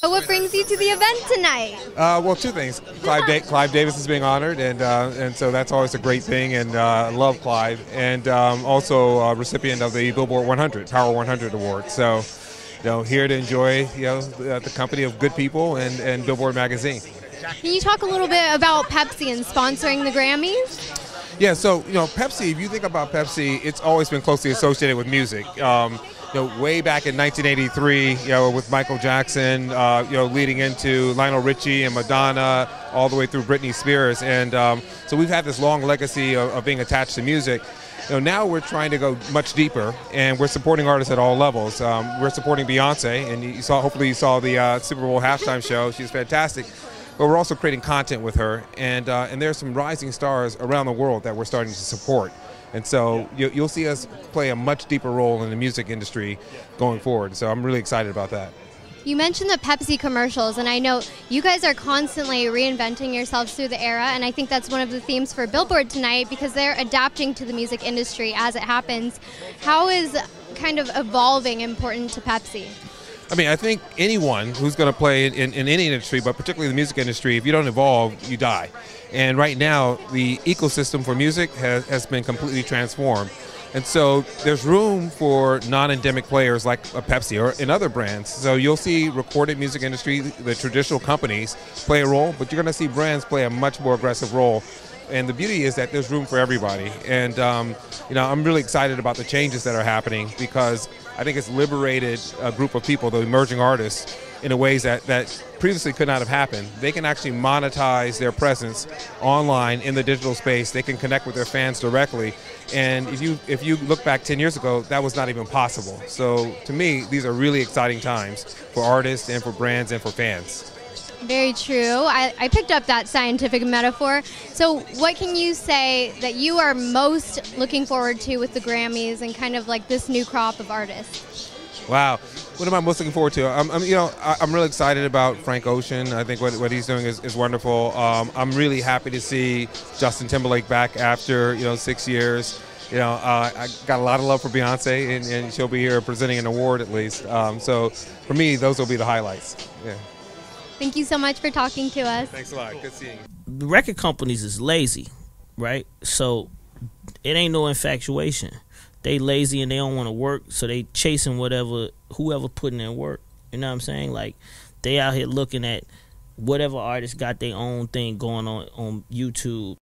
But what brings you to the event tonight? Uh, well, two things. Clive, da- Clive Davis is being honored, and uh, and so that's always a great thing. And uh, I love Clive, and um, also a recipient of the Billboard 100 Power 100 Award. So, you know, here to enjoy you know the, the company of good people and, and Billboard magazine. Can you talk a little bit about Pepsi and sponsoring the Grammys? Yeah, so you know, Pepsi. If you think about Pepsi, it's always been closely associated with music. Um, you know, way back in 1983, you know, with Michael Jackson, uh, you know, leading into Lionel Richie and Madonna, all the way through Britney Spears, and um, so we've had this long legacy of, of being attached to music. You know, now we're trying to go much deeper, and we're supporting artists at all levels. Um, we're supporting Beyonce, and you saw, hopefully, you saw the uh, Super Bowl halftime show. She's fantastic but we're also creating content with her, and uh, and there's some rising stars around the world that we're starting to support. And so you, will see us play a much deeper role in the music industry going forward. So I'm really excited about that. You mentioned the Pepsi commercials, and I know you guys are constantly reinventing yourselves through the era, and I think that's one of the themes for Billboard tonight because they're adapting to the music industry as it happens. How is kind of evolving important to Pepsi? I mean, I think anyone who's going to play in, in, in, any industry, but particularly the music industry, if you don't evolve, you die. And right now, the ecosystem for music has, has been completely transformed. And so there's room for non-endemic players like a Pepsi or in other brands. So you'll see recorded music industry, the traditional companies play a role, but you're going to see brands play a much more aggressive role. And the beauty is that there's room for everybody. And um, you know, I'm really excited about the changes that are happening because I think it's liberated a group of people, the emerging artists, in a ways that, that previously could not have happened. They can actually monetize their presence online in the digital space. They can connect with their fans directly. And if you if you look back 10 years ago, that was not even possible. So to me, these are really exciting times for artists and for brands and for fans. Very true. I, I, picked up that scientific metaphor. So, what can you say that you are most looking forward to with the Grammys and kind of like this new crop of artists? Wow. What am I most looking forward to? I'm, I'm you know, I, am really excited about Frank Ocean. I think what, what he's doing is, is wonderful. Um, I'm really happy to see Justin Timberlake back after, you know, six years. You know, uh, I got a lot of love for Beyonce, and, and she'll be here presenting an award at least. Um, so, for me, those will be the highlights. Yeah. Thank you so much for talking to us. Thanks a lot. Good seeing you. The record companies is lazy, right? So it ain't no infatuation. They lazy and they don't want to work, so they chasing whatever whoever putting in work. You know what I'm saying? Like they out here looking at whatever artist got their own thing going on on YouTube.